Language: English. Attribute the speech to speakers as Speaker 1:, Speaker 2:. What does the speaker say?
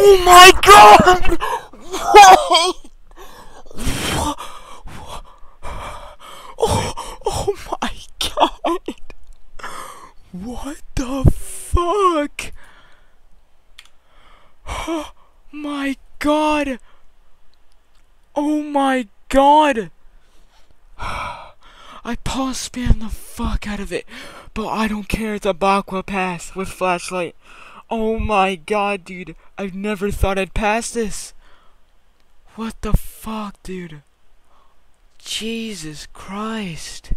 Speaker 1: Oh my god! Wait! Oh, oh my god! What the fuck? Oh my god! Oh my god! I pause spam the fuck out of it, but I don't care. It's a Baqua pass with flashlight. Oh my god, dude. I never thought I'd pass this. What the fuck, dude? Jesus Christ.